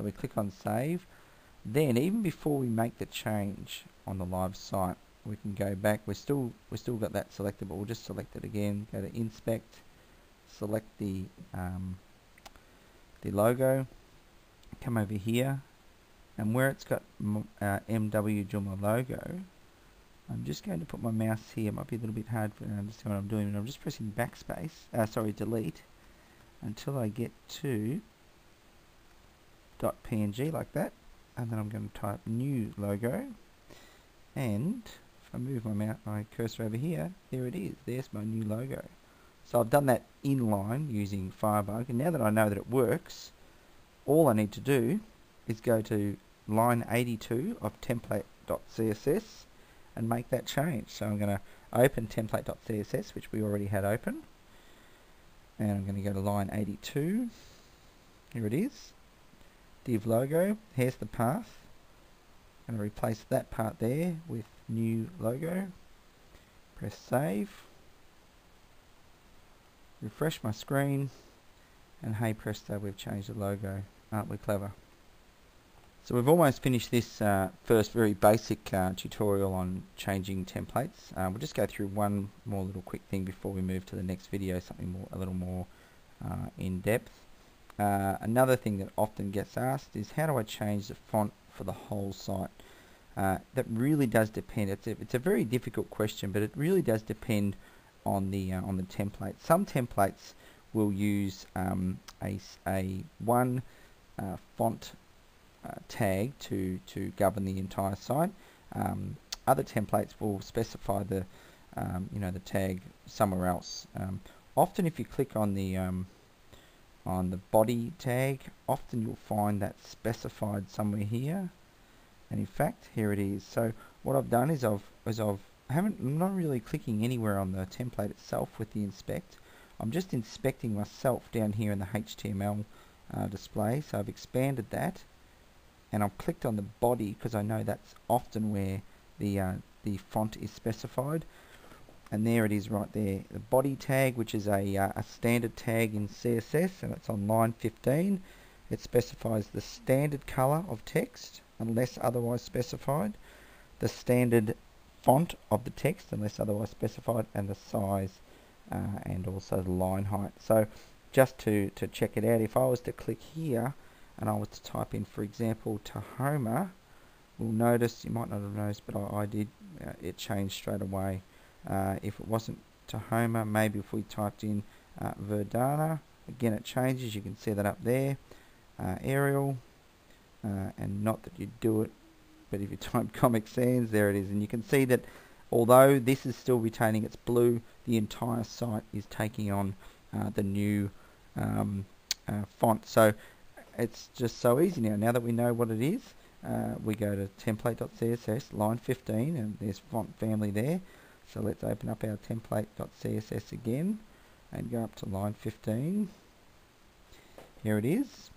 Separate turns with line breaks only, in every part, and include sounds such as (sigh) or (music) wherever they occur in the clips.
So we click on save. Then even before we make the change on the live site, we can go back. We're still we still got that selected, but we'll just select it again. Go to inspect, select the um, the logo, come over here, and where it's got uh, MW Joomla logo, I'm just going to put my mouse here. It might be a little bit hard for you to understand what I'm doing. But I'm just pressing backspace, uh, sorry, delete, until I get to .png like that. And then I'm going to type new logo. And if I move my, mouse, my cursor over here, there it is. There's my new logo. So I've done that inline using Firebug. And now that I know that it works, all I need to do is go to line 82 of template.css and make that change. So I'm going to open template.css, which we already had open. And I'm going to go to line 82. Here it is. Div logo. Here's the path. I'm going to replace that part there with new logo. Press save. Refresh my screen. And hey presto, we've changed the logo. Aren't we clever? So we've almost finished this uh, first very basic uh, tutorial on changing templates. Uh, we'll just go through one more little quick thing before we move to the next video, something more, a little more uh, in depth. Uh, another thing that often gets asked is how do I change the font for the whole site? Uh, that really does depend. It's a, it's a very difficult question, but it really does depend on the on the template. Some templates will use um, a, a one font uh, tag to, to govern the entire site. Um, other templates will specify the um, you know the tag somewhere else. Um, often if you click on the um, on the body tag, often you'll find that specified somewhere here. And in fact, here it is. So what I've done is I've is I've I haven't I'm not really clicking anywhere on the template itself with the inspect. I'm just inspecting myself down here in the HTML uh, display. So I've expanded that and I've clicked on the body because I know that's often where the uh, the font is specified and there it is right there. The body tag which is a, uh, a standard tag in CSS and it's on line 15 it specifies the standard color of text unless otherwise specified. The standard font of the text unless otherwise specified. And the size uh, and also the line height. So just to, to check it out if I was to click here and I was to type in for example Tahoma we'll notice you might not have noticed but I, I did uh, it changed straight away uh, if it wasn't Tahoma maybe if we typed in uh, Verdana again it changes you can see that up there uh, Arial uh, and not that you do it but if you (laughs) type Comic Sans there it is and you can see that although this is still retaining its blue the entire site is taking on uh, the new um, font so it's just so easy now. Now that we know what it is, uh, we go to template.css, line 15, and there's font family there. So let's open up our template.css again and go up to line 15. Here it is.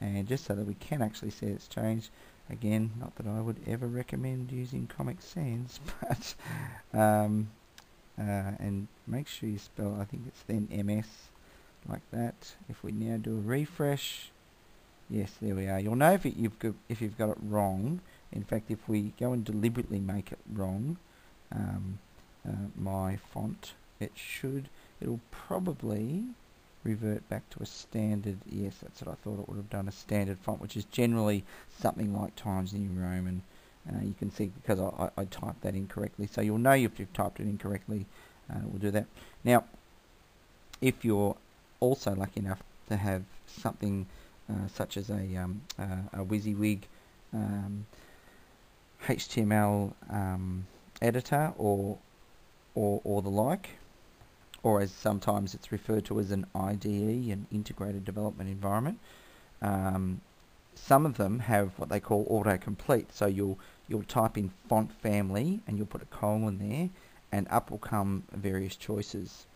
And just so that we can actually see it's changed, again, not that I would ever recommend using Comic Sans, (laughs) but, um, uh, and make sure you spell, I think it's then MS, like that. If we now do a refresh, Yes, there we are. You'll know if, it, you've got, if you've got it wrong. In fact, if we go and deliberately make it wrong, um, uh, my font, it should, it'll probably revert back to a standard, yes, that's what I thought it would have done, a standard font, which is generally something like Times New Roman. Uh, you can see because I, I, I, typed that incorrectly. So you'll know if you've typed it incorrectly, uh, we'll do that. Now, if you're also lucky enough to have something uh, such as a, um, uh, a WYSIWYG um, HTML um, editor or, or, or the like, or as sometimes it's referred to as an IDE, an Integrated Development Environment. Um, some of them have what they call autocomplete, so you'll you'll type in font family and you'll put a colon there, and up will come various choices.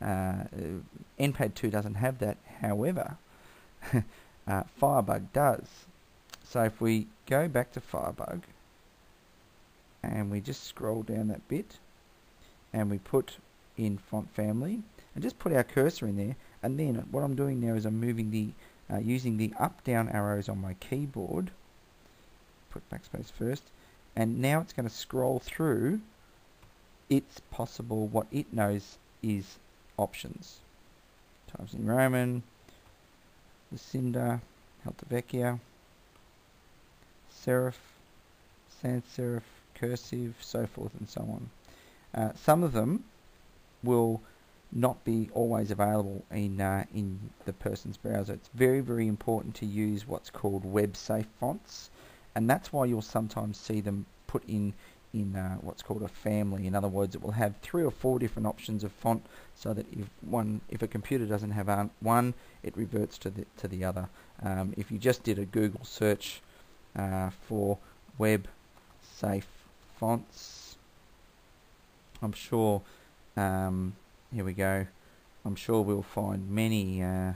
Uh, NPAD 2 doesn't have that, however, (laughs) uh, Firebug does. So if we go back to Firebug and we just scroll down that bit and we put in font family and just put our cursor in there. And then what I'm doing now is I'm moving the uh, using the up down arrows on my keyboard. Put backspace first. And now it's going to scroll through its possible what it knows is options. Times New Roman Lucinda Helvetica serif sans serif cursive so forth and so on uh, some of them will not be always available in uh, in the person's browser. It's very very important to use what's called web safe fonts, and that's why you'll sometimes see them put in in uh, what's called a family. In other words, it will have three or four different options of font, so that if one if a computer doesn't have one, it reverts to the to the other. Um, if you just did a Google search uh, for web safe fonts, I'm sure. Um, here we go. I'm sure we'll find many. Uh,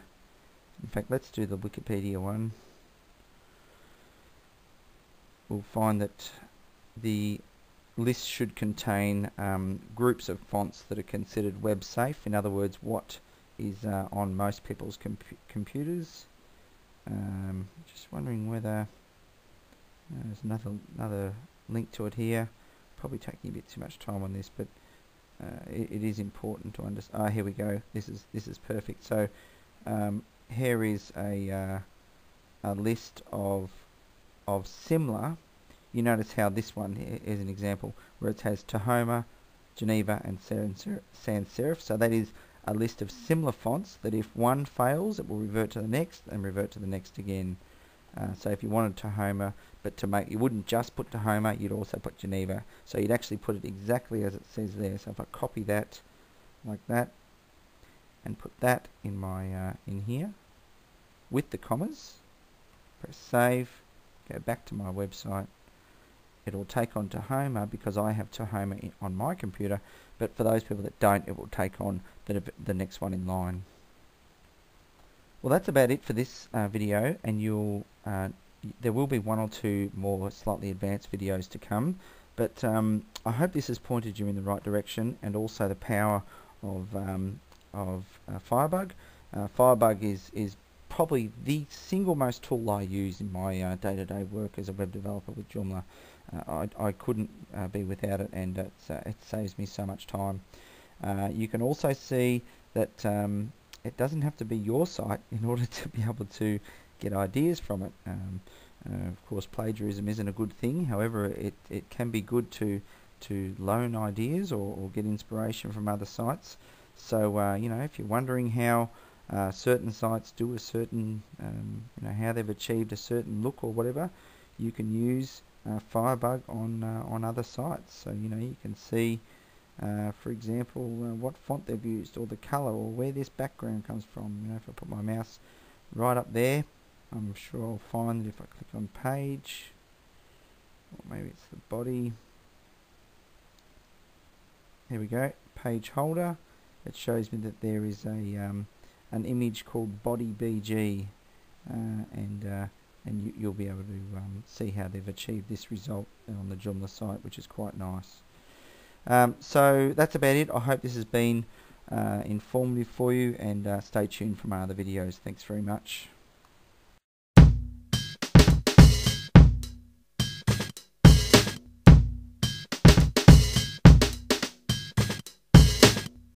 in fact, let's do the Wikipedia one. We'll find that the list should contain um, groups of fonts that are considered web safe. In other words, what is uh, on most people's computers. Um, just wondering whether uh, there's another another link to it here. Probably taking a bit too much time on this, but uh, it, it is important to understand. Ah, here we go. This is this is perfect. So um, here is a uh, a list of of similar. You notice how this one is an example where it has Tahoma, Geneva, and sans serif. So that is a list of similar fonts that if one fails, it will revert to the next and revert to the next again. Uh, so if you wanted Tahoma, but to make, you wouldn't just put Tahoma, you'd also put Geneva. So you'd actually put it exactly as it says there. So if I copy that like that, and put that in my, uh, in here, with the commas, press save, go back to my website, it'll take on Tahoma because I have Tahoma on my computer, but for those people that don't, it will take on the, the next one in line. Well, that's about it for this uh, video, and you'll uh, there will be one or two more slightly advanced videos to come. But um, I hope this has pointed you in the right direction, and also the power of um, of uh, Firebug. Uh, Firebug is is probably the single most tool I use in my uh, day-to-day -day work as a web developer with Joomla. Uh, I, I couldn't be without it, and it saves me so much time. you can also see that um, it doesn't have to be your site in (laughs) order to be able to get ideas from it. Um, uh, of course, plagiarism isn't a good thing. However, it, it can be good to to loan ideas or, or get inspiration from other sites. So, uh, you know, if you're wondering how uh, certain sites do a certain, um, you know, how they've achieved a certain look or whatever, you can use uh, Firebug on uh, on other sites. So, you know, you can see uh, for example, uh, what font they've used or the color or where this background comes from. You know, if I put my mouse right up there, I'm sure I'll find it if I click on page, or maybe it's the body. Here we go, page holder. It shows me that there is a um, an image called body BG, uh, and uh, and you, will be able to um, see how they've achieved this result on the Joomla site, which is quite nice. Um, so that's about it. I hope this has been uh, informative for you and uh, stay tuned for my other videos. Thanks very much.